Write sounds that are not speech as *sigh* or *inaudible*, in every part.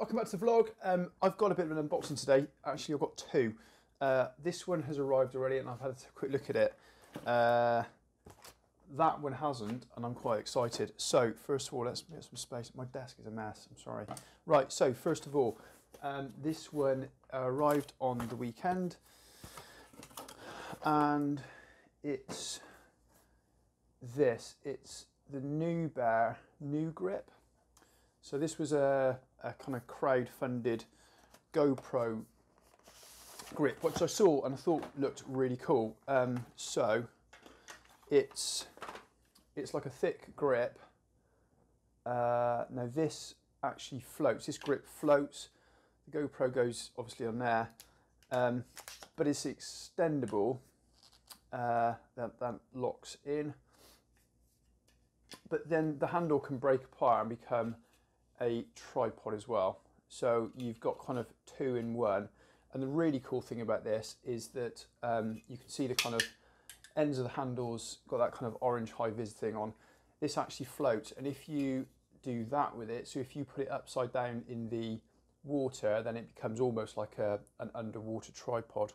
welcome back to the vlog. Um, I've got a bit of an unboxing today. Actually, I've got two. Uh, this one has arrived already and I've had a quick look at it. Uh, that one hasn't and I'm quite excited. So first of all, let's get some space. My desk is a mess, I'm sorry. Right, so first of all, um, this one arrived on the weekend and it's this. It's the Nu-Bear New Grip. So this was a, a kind of crowd-funded GoPro grip, which I saw and I thought looked really cool. Um, so it's it's like a thick grip. Uh, now this actually floats. This grip floats. The GoPro goes obviously on there, um, but it's extendable. Uh, that that locks in. But then the handle can break apart and become a tripod as well. So you've got kind of two in one. And the really cool thing about this is that um, you can see the kind of ends of the handles got that kind of orange high vis thing on. This actually floats. And if you do that with it, so if you put it upside down in the water, then it becomes almost like a, an underwater tripod,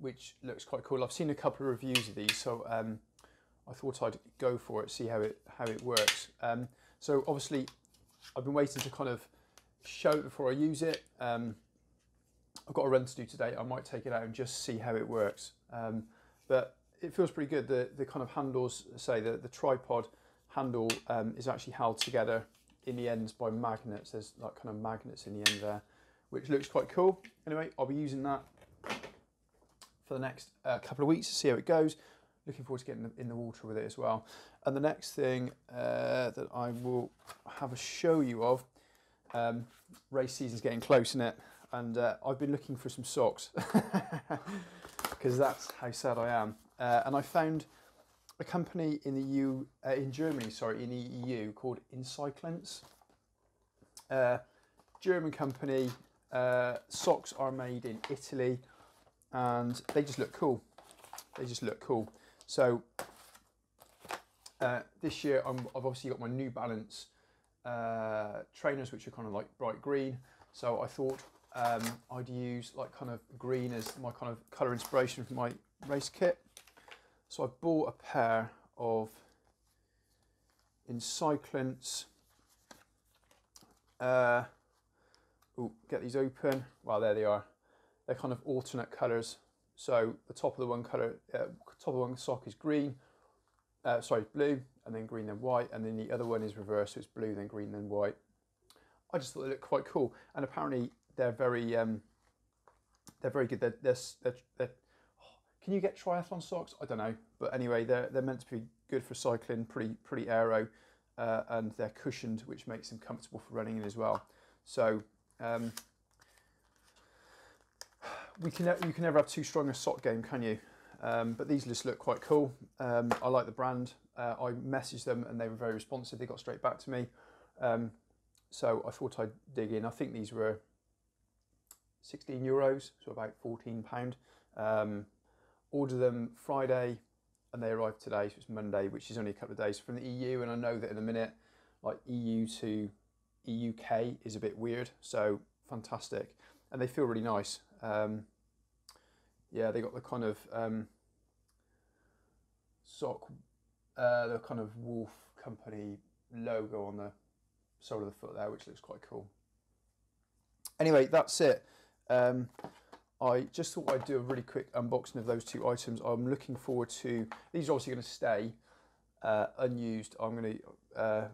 which looks quite cool. I've seen a couple of reviews of these, so um, I thought I'd go for it, see how it how it works. Um, so obviously I've been waiting to kind of show it before I use it. Um, I've got a run to do today. I might take it out and just see how it works. Um, but it feels pretty good. The, the kind of handles, say the, the tripod handle um, is actually held together in the ends by magnets. There's like kind of magnets in the end there, which looks quite cool. Anyway, I'll be using that for the next uh, couple of weeks to see how it goes looking forward to getting in the water with it as well. And the next thing uh, that I will have a show you of, um, race season's getting close in it, and uh, I've been looking for some socks *laughs* because that's how sad I am. Uh, and I found a company in the EU, uh, in Germany, sorry, in the EU called Incylence. Uh, German company. Uh, socks are made in Italy, and they just look cool. They just look cool. So uh, this year i have obviously got my New Balance uh, trainers, which are kind of like bright green. So I thought um, I'd use like kind of green as my kind of colour inspiration for my race kit. So I bought a pair of Incylence. Uh, get these open. Well, there they are. They're kind of alternate colours. So the top of the one color, uh, top of one sock is green, uh, sorry, blue, and then green, then white, and then the other one is reverse, so it's blue, then green, then white. I just thought they looked quite cool, and apparently they're very, um, they're very good. They're, they're, they're, they're oh, can you get triathlon socks? I don't know, but anyway, they're they're meant to be good for cycling, pretty pretty aero, uh, and they're cushioned, which makes them comfortable for running in as well. So. Um, we can you can never have too strong a sock game, can you? Um, but these just look quite cool. Um, I like the brand. Uh, I messaged them and they were very responsive. They got straight back to me. Um, so I thought I'd dig in. I think these were 16 euros, so about 14 pound. Um, ordered them Friday and they arrived today, so it's Monday, which is only a couple of days from the EU. And I know that in a minute, like EU to EUK is a bit weird. So fantastic. And they feel really nice. Um, yeah, they got the kind of um, sock, uh, the kind of Wolf Company logo on the sole of the foot there, which looks quite cool. Anyway, that's it. Um, I just thought I'd do a really quick unboxing of those two items. I'm looking forward to, these are obviously going to stay uh, unused. I'm going to, uh,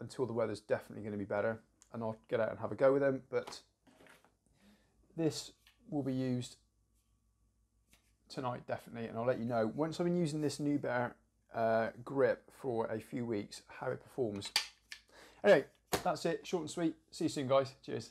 until the weather's definitely going to be better, and I'll get out and have a go with them. But this will be used tonight definitely and I'll let you know once I've been using this Nu-Bear uh, grip for a few weeks how it performs. Anyway, that's it, short and sweet. See you soon guys, cheers.